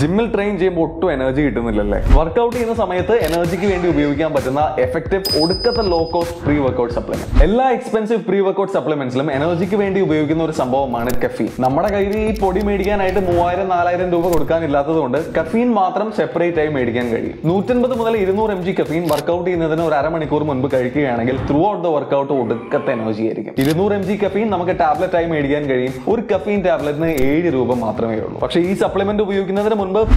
ജിമ്മിൽ ട്രെയിൻ ചെയ്യുമ്പോൾ ഒട്ടും എനർജി കിട്ടുന്നില്ലല്ലേ? വർക്കൗട്ട് ചെയ്യുന്ന സമയത്ത് എനർജിക്ക് വേണ്ടി ഉപയോഗിക്കാൻ പറ്റുന്ന എഫക്റ്റീവ് ഒടുക്കത്തെ low cost pre workout supplement എല്ലാ എക്സ്പെൻസീവ് പ്രീ വർക്ക്ഔട്ട് സപ്ലിമെന്റ്സിലും എനർജിക്ക് വേണ്ടി ഉപയോഗിക്കുന്ന ഒരു സംഭവമാണ് കഫീൻ നമ്മുടെ കയ്യിൽ ഈ പൊടി മേടിക്കാനായിട്ട് മൂവായിരം നാലായിരം രൂപ കൊടുക്കാനില്ലാത്തത് കൊണ്ട് കഫീൻ മാത്രം സെപ്പറേറ്റ് ആയി മേടിക്കാൻ കഴിയും. നൂറ്റൻപത് മുതൽ ഇരുന്നൂറ് എം ജി കഫീൻ വർക്കൗട്ട് ചെയ്യുന്നതിന് ഒരു അരമണിക്കൂർ മുൻപ് കഴിക്കുകയാണെങ്കിൽ ത്രൂ ഔട്ട് ദ വർക്കൗട്ട് ഒടുക്കത്തെ എനർജി ആയിരിക്കും. ഇരുന്നൂറ് എം ജി കഫീൻ നമുക്ക് ടാബ്ലറ്റ് ആയി മേടിക്കാൻ കഴിയും. ഒരു കഫീൻ ടാബ്ലറ്റിന് ഏഴ് രൂപ മാത്രമേ ഉള്ളൂ. പക്ഷേ ഈ സപ്ലിമെന്റ് ഉപയോഗിക്കുന്നതിന് മുൻപ്